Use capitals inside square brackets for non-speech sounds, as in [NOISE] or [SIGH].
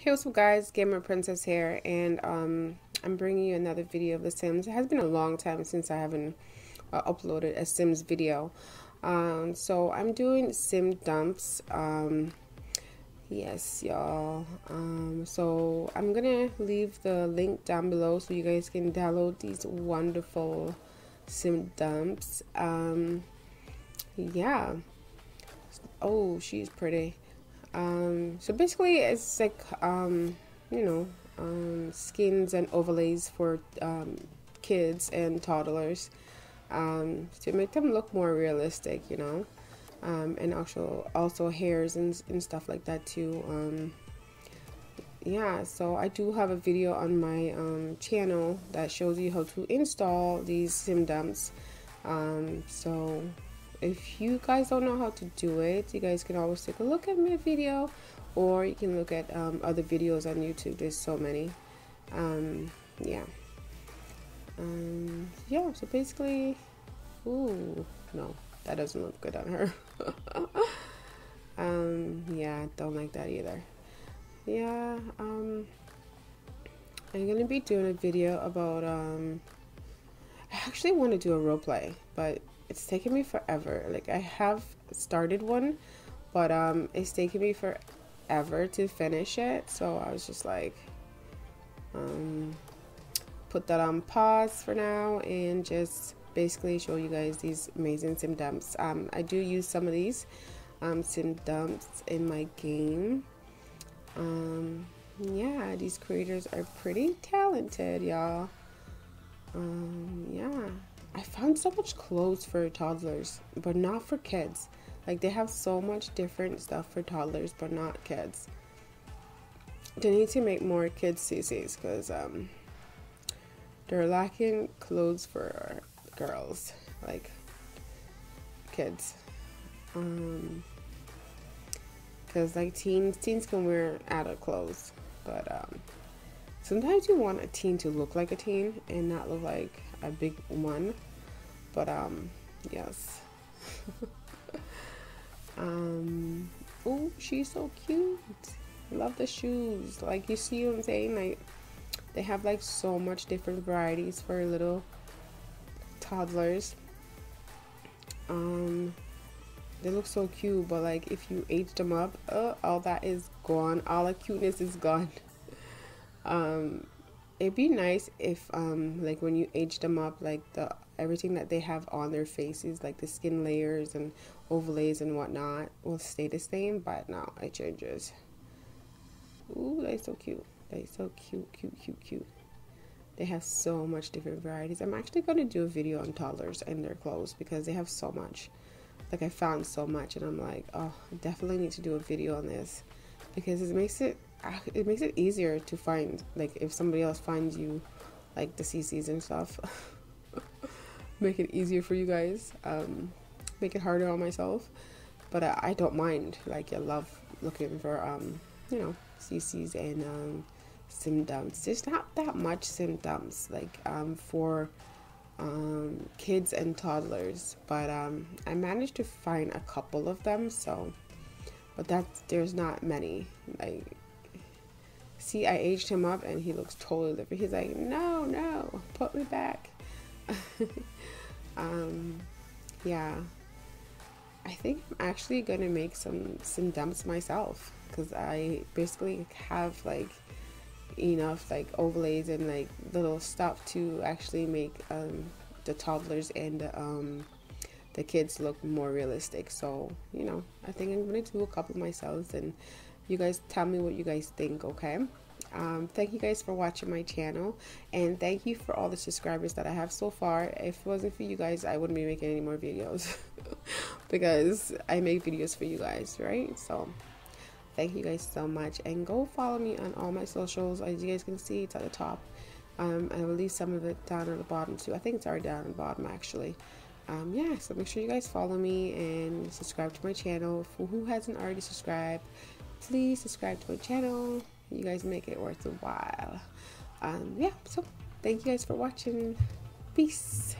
Hey what's up guys, Gamer Princess here and um, I'm bringing you another video of The Sims. It has been a long time since I haven't uh, uploaded a Sims video. Um, so I'm doing Sim dumps. Um, yes y'all. Um, so I'm gonna leave the link down below so you guys can download these wonderful Sim dumps. Um, yeah. Oh, she's pretty. Um, so basically, it's like, um, you know, um, skins and overlays for um, kids and toddlers um, to make them look more realistic, you know, um, and also also hairs and, and stuff like that too. Yeah, so I do have a video on my channel that shows you how to install these sim dumps. Um, so if you guys don't know how to do it you guys can always take a look at my video or you can look at um, other videos on YouTube. There's so many. Um, yeah. Um, yeah so basically ooh no that doesn't look good on her. [LAUGHS] Um, yeah I don't like that either. Yeah um, I'm gonna be doing a video about um, I actually want to do a role play but it's taken me forever. Like I have started one, but um, it's taken me forever to finish it. So I was just like, um, put that on pause for now and just basically show you guys these amazing sim dumps. Um, I do use some of these um, sim dumps in my game. Um, yeah, these creators are pretty talented, y'all. Um. I found so much clothes for toddlers, but not for kids. Like they have so much different stuff for toddlers, but not kids. They need to make more kids CCs because um, they're lacking clothes for girls, like kids. Um, because like teens, teens can wear adult clothes, but um, sometimes you want a teen to look like a teen and not look like a big one but um yes. [LAUGHS] Um oh she's so cute. Love the shoes. Like you see what i'm saying? Like they have like so much different varieties for little toddlers. Um they look so cute but like if you age them up uh, all that is gone. All the cuteness is gone. [LAUGHS] Um it'd be nice if um like when you age them up like the everything that they have on their faces like the skin layers and overlays and whatnot will stay the same but no it changes. Ooh, they're so cute. They're so cute cute cute cute. They have so much different varieties. I'm actually going to do a video on toddlers and their clothes because they have so much. Like i found so much and i'm like oh I definitely need to do a video on this because it makes it it makes it easier to find like if somebody else finds you like the CCs and stuff [LAUGHS] make it easier for you guys um, make it harder on myself but I, I, don't mind like I love looking for um, you know CCs and um, dumps there's not that much sim dumps like um, for um, kids and toddlers but um, I managed to find a couple of them so but that's there's not many like see, I aged him up and he looks totally different. He's like, no, no, put me back. [LAUGHS] um, yeah. I think I'm actually gonna make some some dumps myself because I basically have like enough like overlays and like little stuff to actually make um, the toddlers and the, um, the kids look more realistic. So you know, I think I'm gonna do a couple myself and you guys tell me what you guys think okay um, thank you guys for watching my channel and thank you for all the subscribers that I have so far. If it wasn't for you guys I wouldn't be making any more videos [LAUGHS] because I make videos for you guys right? So thank you guys so much and go follow me on all my socials. As you guys can see it's at the top. Um, I will leave some of it down at the bottom too. I think it's already down at the bottom actually. Um, yeah so make sure you guys follow me and subscribe to my channel. For who hasn't already subscribed please subscribe to my channel you guys make it worth a while um, yeah so thank you guys for watching. Peace